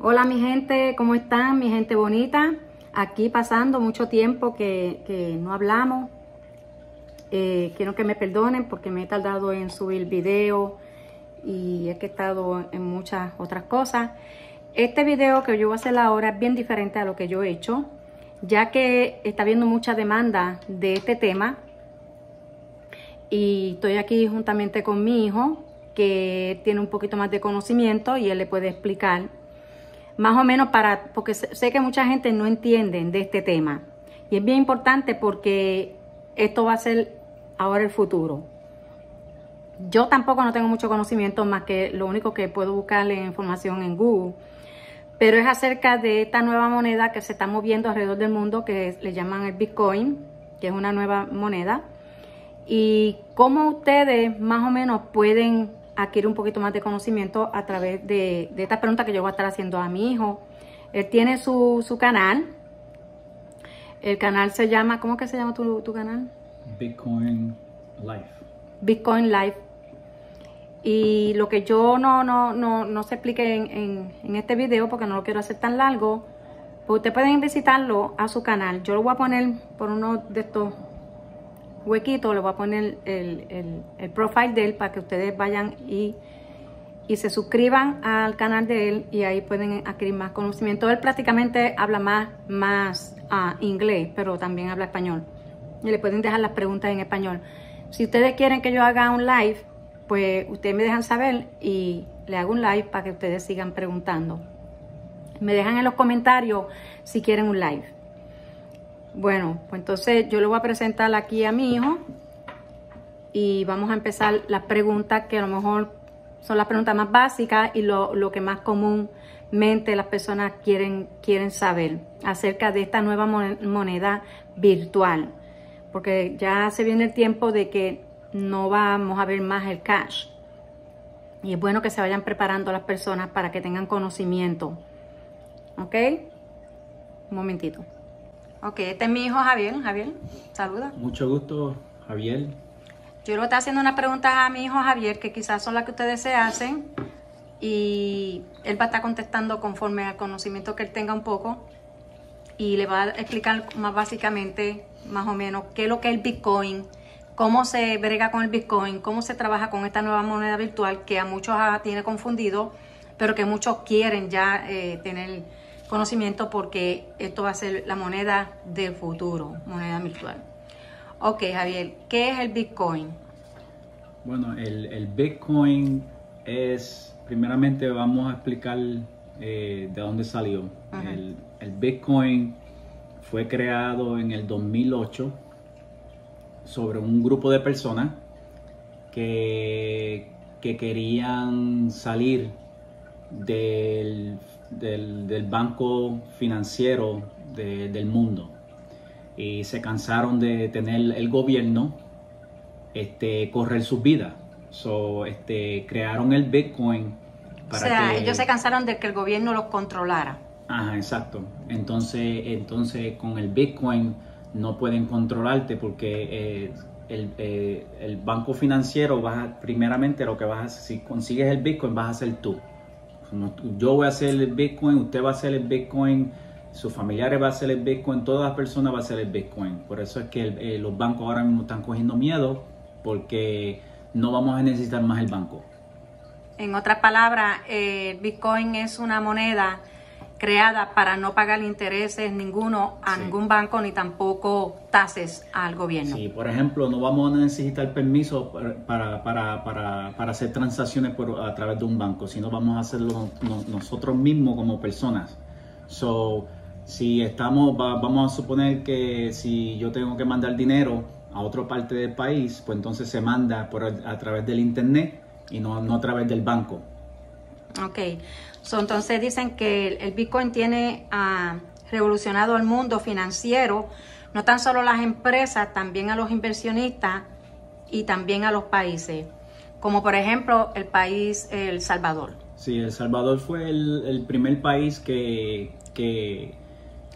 Hola mi gente, ¿cómo están? Mi gente bonita. Aquí pasando mucho tiempo que, no hablamos. Eh, quiero que me perdonen porque me he tardado en subir video y es que he estado en muchas otras cosas. Este video que yo voy a hacer ahora es bien diferente a lo que yo he hecho, ya que está habiendo mucha demanda de este tema. Y estoy aquí juntamente con mi hijo, que tiene un poquito más de conocimiento y él le puede explicar más o menos para, porque sé que mucha gente no entiende de este tema. Y es bien importante porque esto va a ser ahora el futuro. Yo tampoco no tengo mucho conocimiento más que lo único que puedo buscarle información en Google. Pero es acerca de esta nueva moneda que se está moviendo alrededor del mundo que le llaman el Bitcoin, que es una nueva moneda. Y cómo ustedes más o menos pueden adquiere un poquito más de conocimiento a través de, esta pregunta que yo voy a estar haciendo a mi hijo. Él tiene su, canal. El canal se llama, ¿cómo que se llama tu, canal? Bitcoin Life. Bitcoin Life. Y lo que yo no, no, no, no se explique en, en, este video, porque no lo quiero hacer tan largo, pues ustedes pueden visitarlo a su canal. Yo lo voy a poner por uno de estos huequito, le voy a poner el, el, profile de él para que ustedes vayan y, y, se suscriban al canal de él y ahí pueden adquirir más conocimiento. Él prácticamente habla más, más uh, inglés, pero también habla español. Y le pueden dejar las preguntas en español. Si ustedes quieren que yo haga un live, pues ustedes me dejan saber y le hago un live para que ustedes sigan preguntando. Me dejan en los comentarios si quieren un live. Bueno, pues entonces yo le voy a presentar aquí a mi hijo y vamos a empezar las preguntas que a lo mejor son las preguntas más básicas y lo, que más comúnmente las personas quieren, quieren saber acerca de esta nueva moneda virtual. Porque ya se viene el tiempo de que no vamos a ver más el cash. Y es bueno que se vayan preparando las personas para que tengan conocimiento. ¿Ok? Un momentito. Ok, este es mi hijo Javier. Javier, saluda. Mucho gusto, Javier. Yo le estoy haciendo una pregunta a mi hijo Javier, que quizás son las que ustedes se hacen, y él va a estar contestando conforme al conocimiento que él tenga un poco, y le va a explicar más básicamente, más o menos, qué es lo que es el Bitcoin, cómo se brega con el Bitcoin, cómo se trabaja con esta nueva moneda virtual que a muchos tiene confundido, pero que muchos quieren ya eh, tener conocimiento porque esto va a ser la moneda del futuro, moneda virtual. Ok, Javier, ¿qué es el Bitcoin? Bueno, el, Bitcoin es, primeramente vamos a explicar eh, de dónde salió. el, Bitcoin fue creado en el 2008 sobre un grupo de personas que, que querían salir del del, banco financiero del mundo y se cansaron de tener el gobierno este, correr sus vidas. So, este, crearon el Bitcoin. Para o sea, ellos se cansaron de que el gobierno los controlara. Ajá, exacto. Entonces, entonces con el Bitcoin no pueden controlarte porque eh, el, eh, el, banco financiero, va primeramente lo que vas a, si consigues el Bitcoin, vas a ser tú. Yo voy a hacer el Bitcoin, usted va a hacer el Bitcoin, sus familiares van a hacer el Bitcoin, todas las personas van a hacer el Bitcoin. Por eso es que eh, los bancos ahora mismo están cogiendo miedo porque no vamos a necesitar más el banco. En otras palabras, el eh, Bitcoin es una moneda creada para no pagar intereses ninguno a ningún banco ni tampoco tases al gobierno. Sí, por ejemplo, no vamos a necesitar permiso para, para, para, para hacer transacciones por, a través de un banco, sino vamos a hacerlo nosotros mismos como personas. So, si estamos, vamos a suponer que si yo tengo que mandar dinero a otra parte del país, pues entonces se manda por, a través del internet y no, no a través del banco. Ok, entonces dicen que el, Bitcoin tiene ah, revolucionado el mundo financiero no tan solo las empresas, también a los inversionistas y también a los países, como por ejemplo el país El Salvador. Sí, El Salvador fue el, primer país que, que,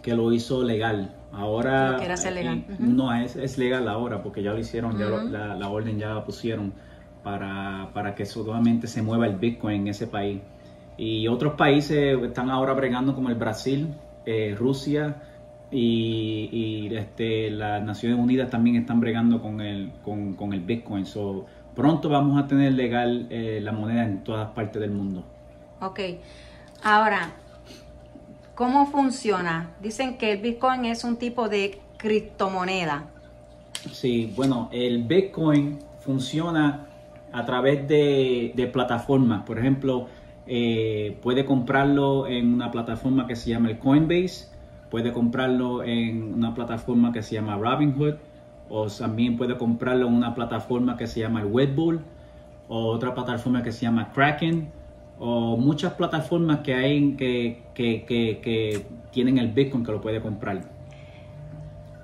lo hizo legal. Ahora legal. no es, es, legal ahora porque ya lo hicieron, ya la, la, orden ya la pusieron para, para que solamente se mueva el Bitcoin en ese país. Y otros países están ahora bregando como el Brasil, eh, Rusia y, este, las Naciones Unidas también están bregando con el, con, el Bitcoin. So, pronto vamos a tener legal eh, la moneda en todas partes del mundo. Ok. Ahora, ¿cómo funciona? Dicen que el Bitcoin es un tipo de criptomoneda. Sí, bueno, el Bitcoin funciona a través de, plataformas. Por ejemplo, eh, puede comprarlo en una plataforma que se llama el Coinbase, puede comprarlo en una plataforma que se llama Robinhood, o también puede comprarlo en una plataforma que se llama el Webull, o otra plataforma que se llama Kraken, o muchas plataformas que hay que, que, que, tienen el Bitcoin que lo puede comprar.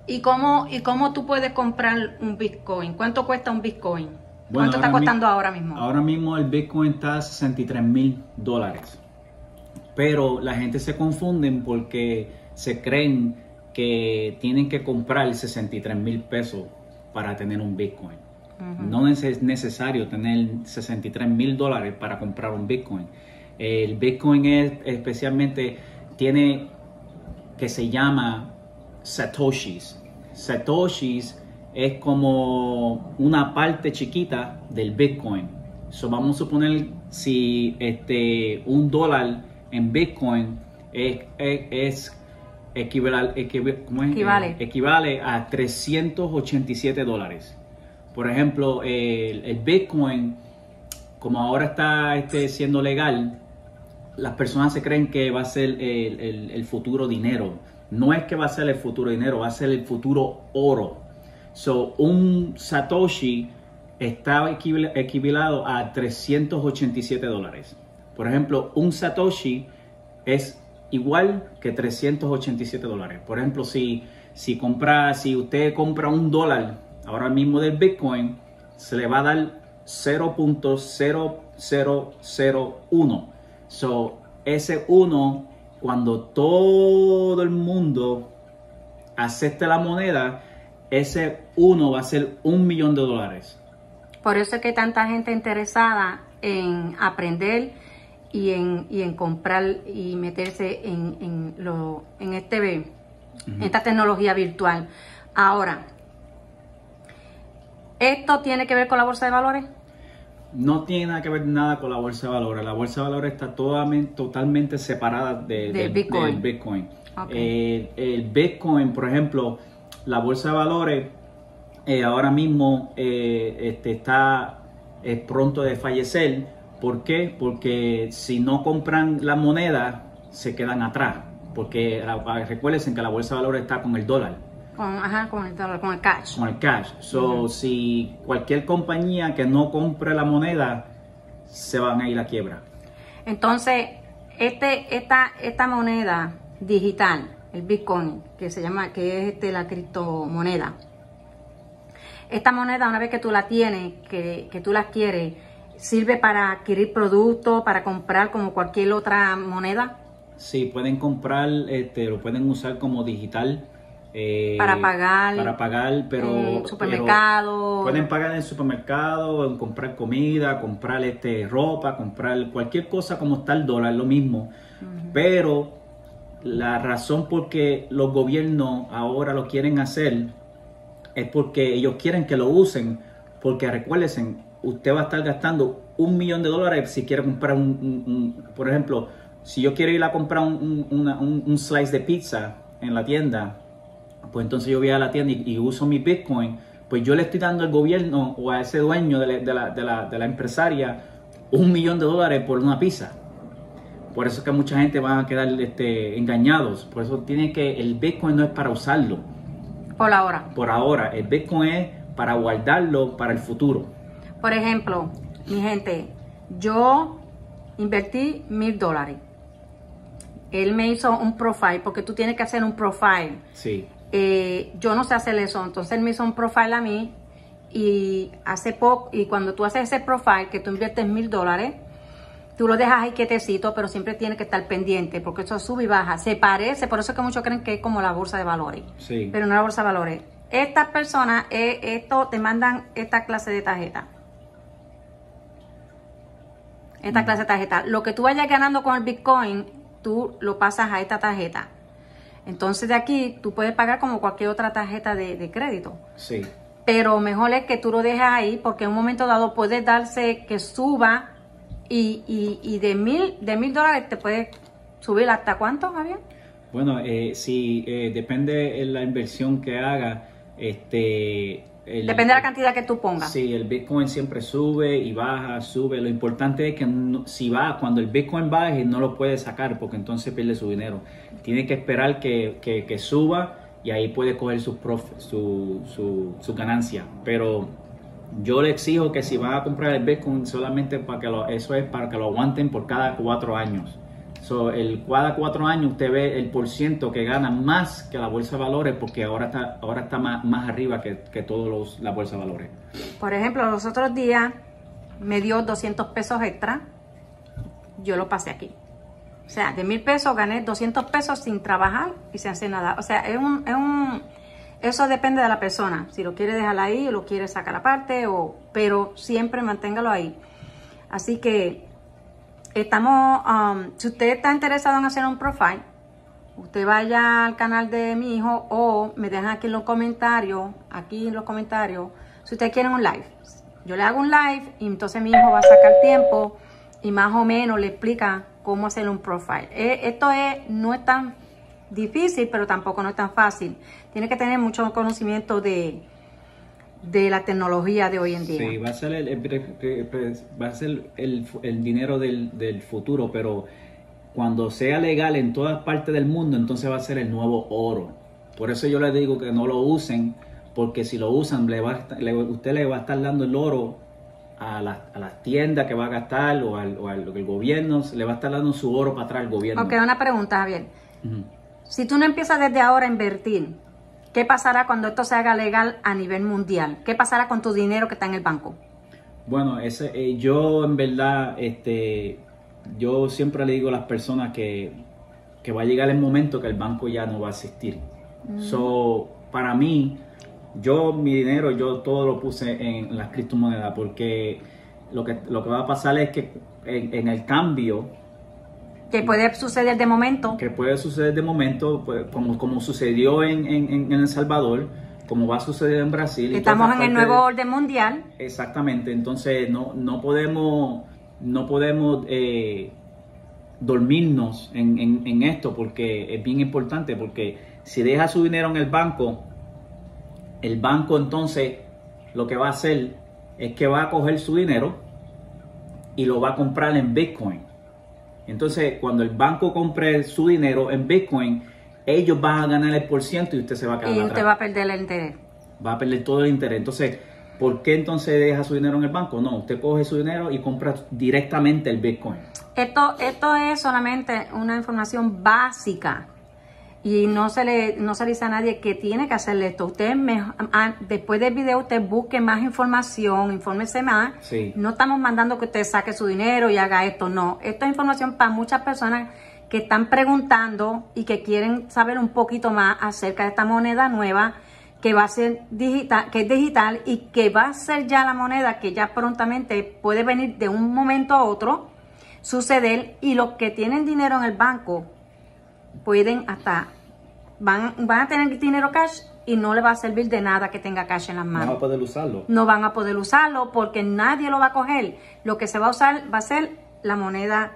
¿Y cómo, ¿Y cómo tú puedes comprar un Bitcoin? ¿Cuánto cuesta un Bitcoin? ¿Cuánto está costando ahora mismo? Ahora mismo el Bitcoin está a 63 mil dólares. Pero la gente se confunden porque se creen que tienen que comprar 63 mil pesos para tener un Bitcoin. No es necesario tener 63 mil dólares para comprar un Bitcoin. El Bitcoin es especialmente, tiene que se llama Satoshis. Satoshis es como una parte chiquita del Bitcoin. So, vamos a suponer si este, un dólar en Bitcoin es, es, equivale, equivale a 387 dólares. Por ejemplo, el, Bitcoin, como ahora está este, siendo legal, las personas se creen que va a ser el, el futuro dinero. No es que va a ser el futuro dinero, va a ser el futuro oro So, un Satoshi está equivalado a 387 dólares. Por ejemplo, un Satoshi es igual que 387 dólares. Por ejemplo, si, si, compra, si usted compra un dólar ahora mismo del Bitcoin, se le va a dar 0.0001. So, ese 1, cuando todo el mundo acepte la moneda, ese uno va a ser un millón de dólares. Por eso es que hay tanta gente interesada en aprender y en, en comprar y meterse en, en, lo, en este, esta tecnología virtual. Ahora, ¿esto tiene que ver con la bolsa de valores? No tiene nada que ver nada con la bolsa de valores. La bolsa de valores está totalmente, totalmente separada de, del Bitcoin. Eh, el Bitcoin, por ejemplo, la bolsa de valores eh, ahora mismo eh, este, está pronto de fallecer. ¿Por qué? Porque si no compran la moneda, se quedan atrás. Porque recuerden que la bolsa de valores está con el dólar. Con, ajá, con el dólar, con el cash. Con el cash. So, si cualquier compañía que no compre la moneda, se van a ir a quiebra. Entonces, este, esta, esta moneda digital, el Bitcoin, que se llama, que es este, la criptomoneda. Esta moneda, una vez que tú la tienes, que, que tú la quieres, ¿sirve para adquirir productos, para comprar como cualquier otra moneda? Sí, pueden comprar, este, lo pueden usar como digital. Eh, para pagar. Para pagar, pero. Supermercado. Pueden pagar en el supermercado, en comprar comida, comprar este, ropa, comprar cualquier cosa como está el dólar, lo mismo. Pero la razón por qué los gobiernos ahora lo quieren hacer es porque ellos quieren que lo usen, porque recuérdense, usted va a estar gastando un millón de dólares si quiere comprar un, por ejemplo, si yo quiero ir a comprar un, slice de pizza en la tienda, pues entonces yo voy a la tienda y, uso mi Bitcoin, pues yo le estoy dando al gobierno o a ese dueño de la, de la, de la empresaria un millón de dólares por una pizza. Por eso es que mucha gente va a quedar este, engañados. Por eso tiene que, el Bitcoin no es para usarlo. Por ahora. Por ahora. El Bitcoin es para guardarlo para el futuro. Por ejemplo, mi gente, yo invertí mil dólares. Él me hizo un profile, porque tú tienes que hacer un profile. Sí. Eh, yo no sé hacer eso, entonces él me hizo un profile a mí y hace poco, y cuando tú haces ese profile, que tú inviertes mil dólares, tú lo dejas ahí quietecito, pero siempre tiene que estar pendiente, porque eso sube y baja. Se parece, por eso es que muchos creen que es como la bolsa de valores. Sí. Pero no la bolsa de valores. Estas personas, eh, esto te mandan esta clase de tarjeta. Esta clase de tarjeta. Lo que tú vayas ganando con el Bitcoin, tú lo pasas a esta tarjeta. Entonces de aquí tú puedes pagar como cualquier otra tarjeta de, de crédito. Sí. Pero mejor es que tú lo dejes ahí porque en un momento dado puede darse que suba y, y, y de mil de mil dólares te puede subir hasta cuánto, Javier? Bueno, eh, si eh, depende de la inversión que haga, este... el- Depende de la cantidad que tú pongas. Sí, el Bitcoin siempre sube y baja, sube. Lo importante es que no- si va, cuando el Bitcoin baje, no lo puede sacar porque entonces pierde su dinero. Tiene que esperar que, que- que suba y ahí puede coger su, prof- su, su, su ganancia. Pero yo le exijo que si van a comprar el Bitcoin solamente para que lo, eso es para que lo aguanten por cada cuatro años. So, el cada cuatro años usted ve el por ciento que gana más que la bolsa de valores porque ahora está, ahora está más, más arriba que, que todos la bolsa de valores. Por ejemplo, los otros días me dio 200 pesos extra. Yo lo pasé aquí. O sea, de mil pesos gané 200 pesos sin trabajar y sin hacer nada. O sea, es un, es un, eso depende de la persona. Si lo quiere dejar ahí o lo quiere sacar aparte, o, pero siempre manténgalo ahí. Así que estamos, um, si usted está interesado en hacer un profile, usted vaya al canal de mi hijo o me dejan aquí en los comentarios, aquí en los comentarios, si usted quiere un live. Yo le hago un live y entonces mi hijo va a sacar tiempo y más o menos le explica cómo hacer un profile. Eh, esto es, no es tan difícil, pero tampoco no es tan fácil. Tiene que tener mucho conocimiento de, de la tecnología de hoy en día. Sí, va a ser el, va a ser el, el dinero del, del futuro, pero cuando sea legal en todas partes del mundo, entonces va a ser el nuevo oro. Por eso yo les digo que no lo usen, porque si lo usan, le va a le- usted le va a estar dando el oro a, las- a las tiendas que va a gastar o al, o al- el gobierno, le va a estar dando su oro para atrás al gobierno. Ok, una pregunta, Javier. Si tú no empiezas desde ahora a invertir, ¿qué pasará cuando esto se haga legal a nivel mundial? ¿Qué pasará con tu dinero que está en el banco? Bueno, ese, eh, yo en verdad, este, yo siempre le digo a las personas que, que va a llegar el momento que el banco ya no va a existir. So, para mí, yo mi dinero, yo todo lo puse en las criptomonedas porque lo que, lo que va a pasar es que en, en el cambio ¿Qué puede suceder de momento? que puede suceder de momento, pues, como, como sucedió en, en, en El Salvador, como va a suceder en Brasil. Estamos en el nuevo de- orden mundial. Exactamente, entonces no, no podemos, no podemos eh, dormirnos en, en- en esto porque es bien importante, porque si deja su dinero en el banco, el banco entonces lo que va a hacer es que va a coger su dinero y lo va a comprar en Bitcoin. Entonces, cuando el banco compre su dinero en Bitcoin, ellos van a ganar el por ciento y usted se va a quedar Y atrás usted va a perder el interés. va a perder todo el interés. Entonces, ¿por qué entonces deja su dinero en el banco? No, usted coge su dinero y compra directamente el Bitcoin. Esto, esto es solamente una información básica y no se le no se le dice a nadie que tiene que hacerle esto. Usted me- ah, después del video usted busque más información, infórmese más. Sí. No estamos mandando que usted saque su dinero y haga esto, no. Esto es información para muchas personas que están preguntando y que quieren saber un poquito más acerca de esta moneda nueva que va a ser digital, que es digital y que va a ser ya la moneda que ya prontamente puede venir de un momento a otro, suceder y los que tienen dinero en el banco pueden hasta van, van a tener dinero cash y no le va a servir de nada que tenga cash en las No manos va a poder usarlo. no van a poder usarlo porque nadie lo va a coger. Lo que se va a usar va a ser la moneda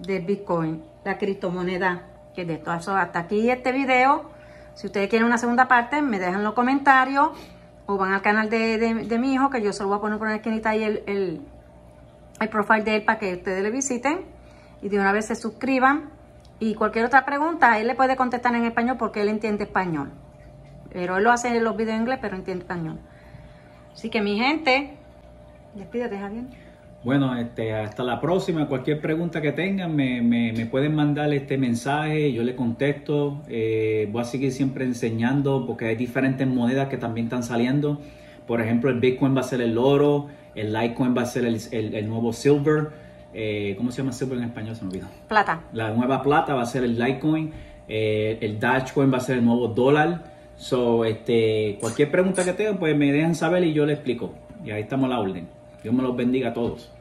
de Bitcoin, la criptomoneda que es de todo eso. Hasta aquí este video. Si ustedes quieren una segunda parte, me dejan los comentarios o van al canal de, de- de mi hijo, que yo se lo voy a poner por una esquinita ahí el, el, el profile de él para que ustedes le visiten y de una vez se suscriban. Y cualquier otra pregunta, él le puede contestar en español porque él entiende español. Pero él lo hace en los videos en inglés, pero entiende español. Así que mi gente, despídete Javier. Bueno, este, hasta la próxima. Cualquier pregunta que tengan, me, me, me pueden mandar este mensaje, yo le contesto. Eh, voy a seguir siempre enseñando porque hay diferentes monedas que también están saliendo. Por ejemplo, el Bitcoin va a ser el oro, el Litecoin va a ser el, el, el nuevo silver. Eh, ¿Cómo se llama silver en español? Se me olvidó. Plata. La nueva plata va a ser el Litecoin. Eh, el Dogecoin va a ser el nuevo dólar. So, este, cualquier pregunta que tengan, pues me dejan saber y yo le explico. Y ahí estamos a la orden. Dios me los bendiga a todos.